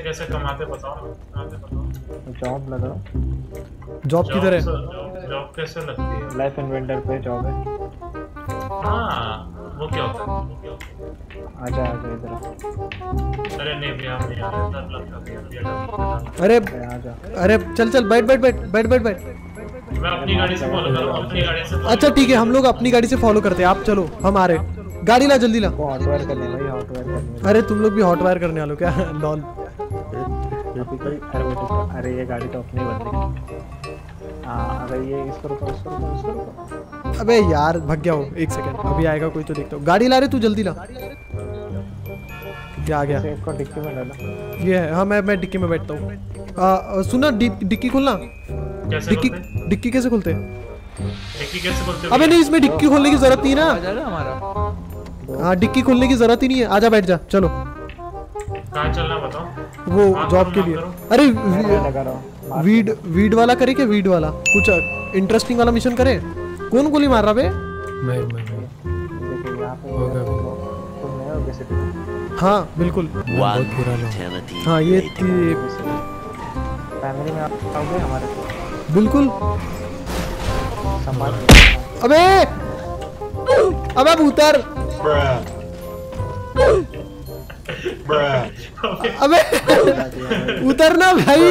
कैसे कैसे कमाते बताओ ना कमाते बताओ। जॉब लगा। जॉब किधर है? जॉब कैसे लगती है? लाइफ इन्वेंटर पे जॉब है। हाँ वो क्या होता है? वो क्या होता आजा आजा इधर। अरे नहीं भैया रहे है अरे अरे आजा अरे चल चल बैठ बैठ बैठ बैठ बैठ बैठ। मैं अपनी गाड़ी से फॉलो करूँ अपनी गाड़ी से अच्छा ठीक है हम लोग अपनी गाड़ी से फॉलो करते हैं आप चलो हम आ रहे गाड़ी ला जल्दी ला। वो हॉटवेयर करने भाई हॉटवेयर करने। अरे तुम लोग भी हॉट वायर करने वाले क्या? लॉल। अभी कोई अरे वो तो अरे ये गाड़ी तो अपनी बन रही हाँ अगर ये इसको रुको इसको रुको इसको रुको। अबे यार भाग गया हो। एक सेकंड अभी आएगा कोई तो देखता हूँ। गाड़ी ला रहे तू जल्दी ला। क्या आ गया? इसको डिक्की में डालो। ये है हाँ मैं मैं डिक्की में बैठता हूँ। सुना डिक्की खोलना? कैसे डिक्की डिक्की कैसे खोलते हैं? डिक्की कैसे खोलते अबे नहीं इसमें डिक्की खोलने की ज़रूरत नहीं है हमारा। ना हाँ डिक्की खोलने की ज़रूरत ही नहीं है। आजा बैठ जा चलो। कहाँ चलना बताओ। वो हाँ, जॉब के लिए। अरे वीड वीड वाला करे क्या? वीड वाला? कुछ इंटरेस्टिंग वाला मिशन करे? कौन गोली मार रहा बे? मैं मैं मैं। देखिए यहाँ पे हो हो हो हाँ बिल्कुल। हाँ ये थी फैमिली में आप आओगे हमारे बिल्कुल। अबे! अबे भूतर अबे उतरना भाई।